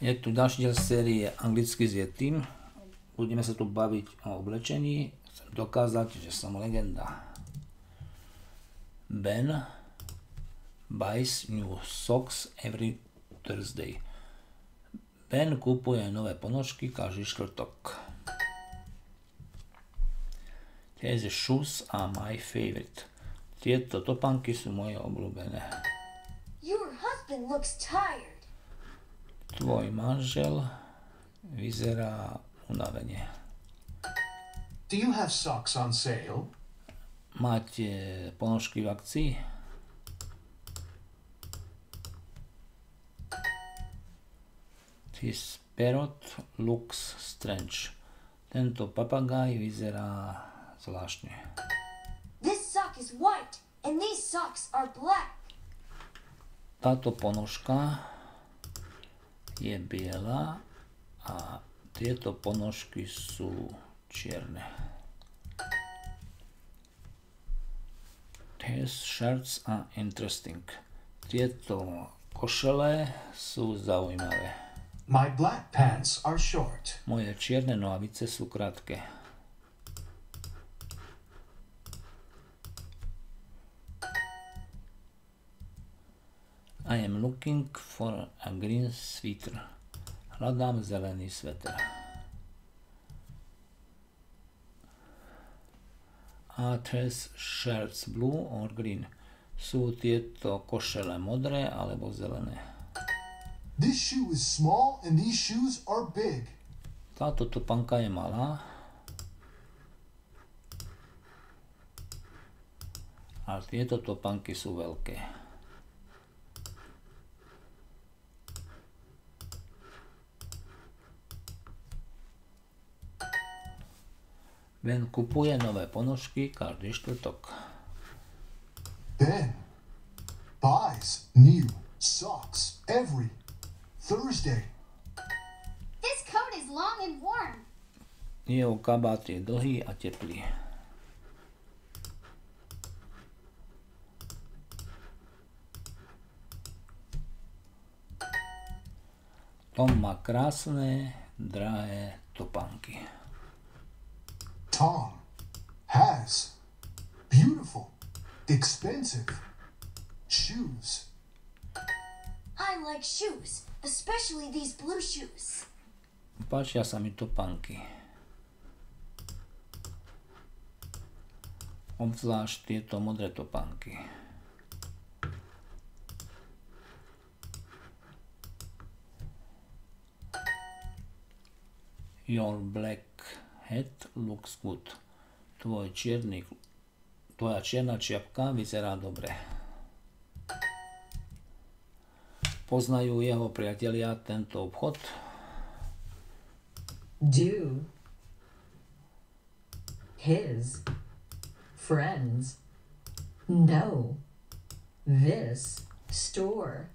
Je tu ďalší diel série Anglicky s Yetim. Budeme sa tu baviť o oblečení. Chcem dokázať, že som legenda. Ben buys new socks every Thursday. Ben kupuje nové ponožky každý štvrtok. These shoes are my favorite. Tieto topánky sú moje obľúbené. Your husband looks tired. Tvoj manžel vyzerá unavene. Do you have socks on sale? Máte ponožky v akcii? This parrot looks strange. Tento papagaj vyzerá zvláštne. This sock is white, and these socks are black. Táto ponožka je biela a tieto ponožky sú čierne. These shirts are interesting. Tieto košele sú zaujímavé. My black pants are short. Moje čierne nohavice sú krátke. I am looking for a green sweater. Hľadám zelený sveter. Are these shirts blue or green? Sú tieto košele modré alebo zelené? This shoe is small and these shoes are big. Táto topanka je malá. A tieto topanky sú veľké. Ben kupuje nové ponožky každý štvrtok. Ben buys new socks every Thursday. This coat is long and warm. Jeho kabát je dlhý a teplý. Tom má krásne, drahé topánky. Tom has beautiful, expensive shoes. I like shoes, especially these blue shoes. Páčia sa mi topánky. Obzvlášť tieto modré topánky. Your black hat looks good. Tvoj čierny, tvoja čierna čiapka vyzerá dobre. Poznajú jeho priatelia tento obchod? do his friends know this store?